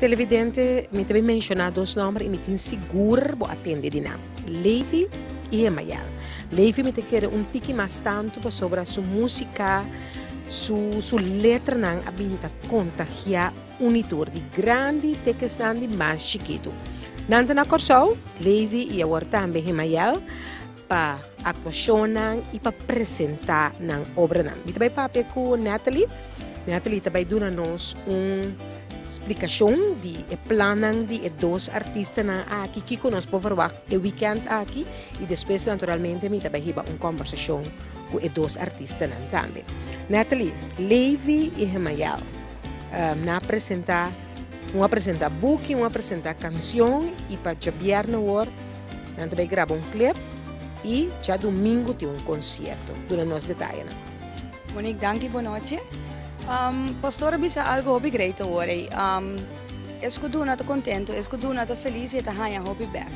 televidente, me dois nomes e me tem seguro vou atender de nome. Levi e Emayal. Levi me quer um tique mais tanto sobre a sua música, sua, sua letra não abinta contagiar unitor de grande te que de mais chiquito. Nanta na Corsol, Levi e agora também Emayal para atuacionar e para apresentar na obra. E também para com Natalie. Natalie também dá nos um explicación de planan de dos artistas aquí que conozco verwacht el weekend aquí y después naturalmente me también iba una conversación con e dos artistas también. Natalie, Levi y Gemayal, um, eh, na presentar uma apresenta book, uma apresenta canção e para chabiar no war, nós vai gravar um clipe e já domingo tem um concerto durante nosso detalhe. Né? Bonique, danke, boa noite. Um, pastora bisa algo hobby great hoor. Um, esco duna contento, esco duna to felice ta haya hobby back.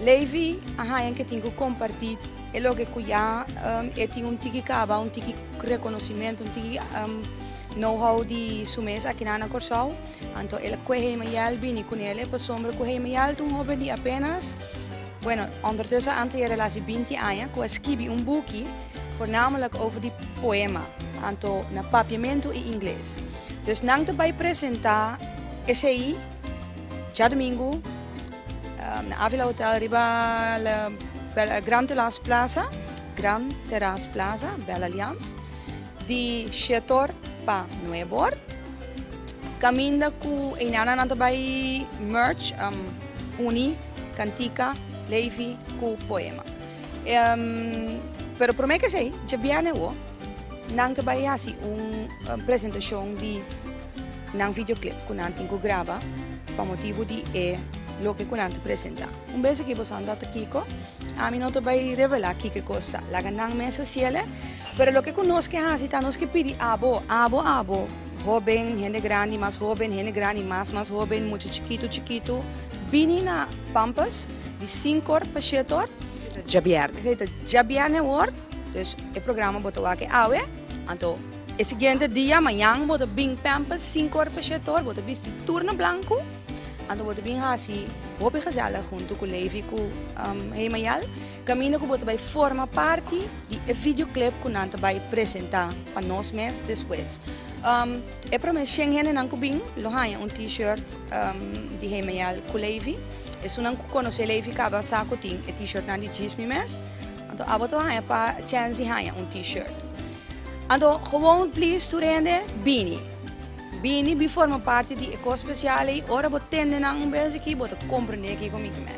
Levi a haya que tingo compartit e lo que cuya um, e tingo un tiki cava, un tiki reconocimento, un tiki um, know-how di sumes a kinana corsau. Anto el cueje me yal bini con ele, pa sombra cueje me yal un hobby di apenas Bueno, ondertussen aantal je relatie bindt je aan je, un skibi een boekje, voornamelijk over die poema. Anto na papiamento e inglês. Dus nang te bij presenta SCI, já domingo, na Avila Hotel riba la, Grand Terrace Plaza, Grand Terrace Plaza, Bella Allianz, di Chetor pa Nuebor. Caminda ku inana nanta bay merch um, uni, cantica, levi ku poema. Um, pero me que sei, já viene o nang trabalhasi um, uma apresentação de nang videoclip que nang tingo grava para motivo de é lo que kunant apresenta. Um beijo que você anda aqui a mim não vai revelar que que custa. La ganang mesa ciele, pero lo que conosco é assim, tá nos que pedir abo, abo, abo. Joven, gente grande, mais joven, gente grande, mais, mais joven, muito chiquito, chiquito. Bini na Pampas, de 5 horas para 7 horas. Jabiar. Jabiar ne horas. Dus het programma moet ook oude. En de is het dia, maar jang een bing pampers, cinco corpus jetor, moet bis die tourne blanco. En toen moet bing hasi, hoop ik gezellig, gewoon toe levi ku ehm, helemaal. Camino ku moet bij forma party, die videoclip ku nante bij presenta, van nos mes después. Dus um, ehm, ik promes Schengen en anku bing, lohanya een t-shirt um, die helemaal ku levi. Es unang ku conoce levi kaba sa ku ting, t-shirt na di jismi mes. Então, a botar é para chance há um t-shirt. Então, gewoon please turende bini. Bini bi forma parte di eco speciale, ora bo tende na un bese ki bo compreender ki comigo me.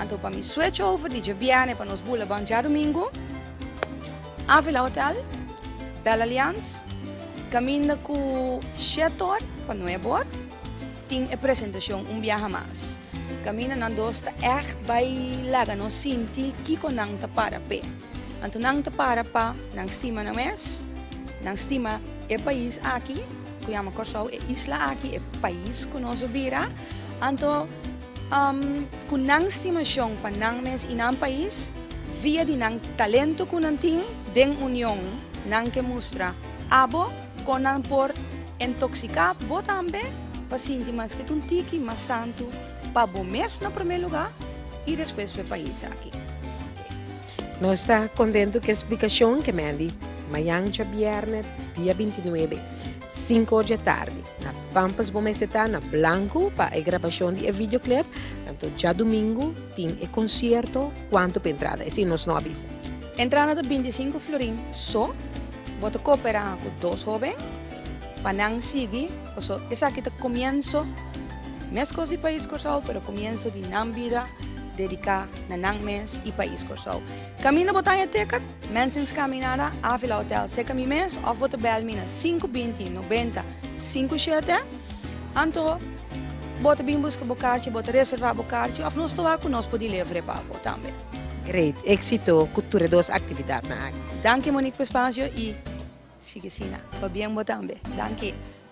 Então, para mim switch over di Jabiane para nos bula ban já domingo. Avila Hotel, Bella Allianz, caminha com Chetor para Nuebor, 10 e presentasyon Umbiyaha Mas. Kami nanandos ta echt er by Lagano Sinti Kiko ng Taparape. Anto ng Taparapa ng stima na mes, ng stima e país aki, kuyama korsaw e isla aki e país kunoso bira, anto um, kunang stimasyong panang mes inang país, via dinang talento kunanting deng union nang kemustra abo konan por intoxicar botambe paciente mais que tuntiki, mas tanto para o mês no primeiro lugar e depois para o país aqui. Nós está contento com a explicação que me amanhã já viernes, dia 29, 5 da tarde, na Pampas Bomeceta, na Blanco, para a gravação de videoclip. Então, já domingo, tem o concerto, quanto para entrada? Assim, não avisa. Entrada de 25 florim, só, vou cooperar com dois jovens, panang sigi, o sea, es aquí te comienzo, mezcos y país corsao, pero comienzo de nambida, dedica nanang mes y país corsao. Camina botanya e tecat, mensens caminara, afila hotel seca mi mes, of wat bel mina 520 90 57, anto bota bim busca bocarci, bota reservar bocarci, of nos toa con nos podi levre papo tambe. Great, éxito, cultura dos actividad na. Danke Monique Pespacio y Sì, che sì, va bene, va